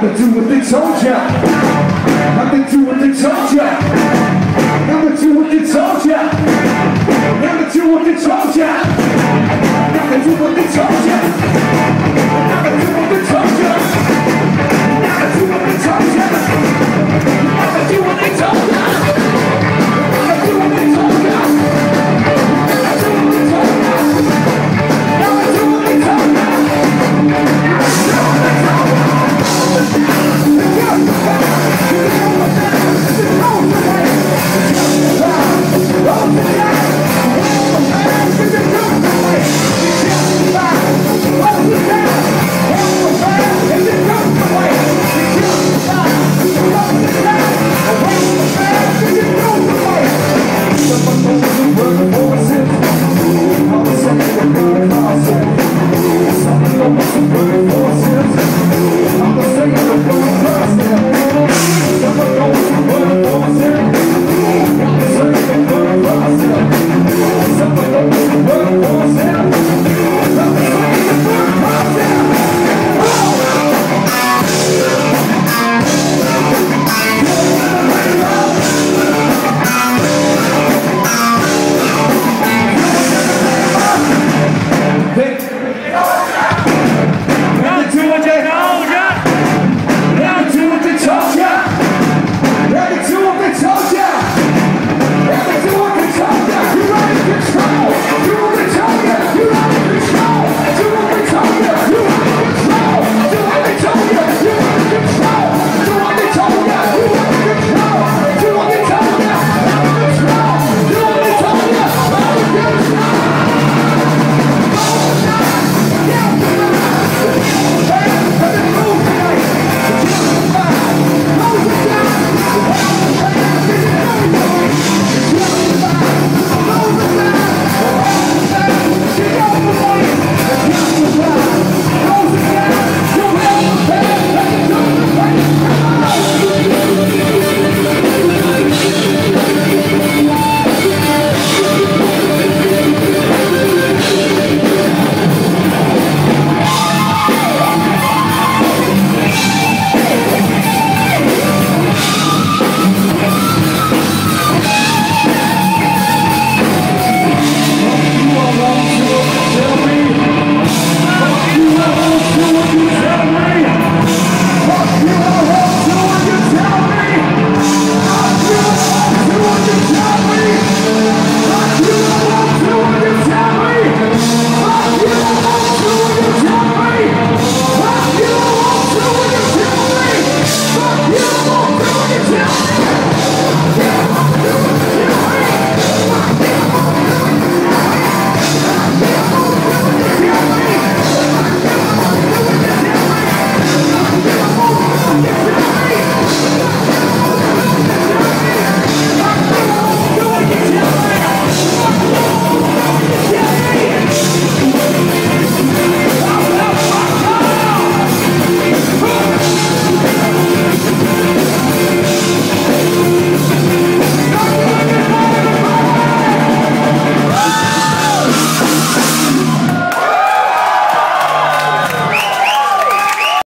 To do what they told ya.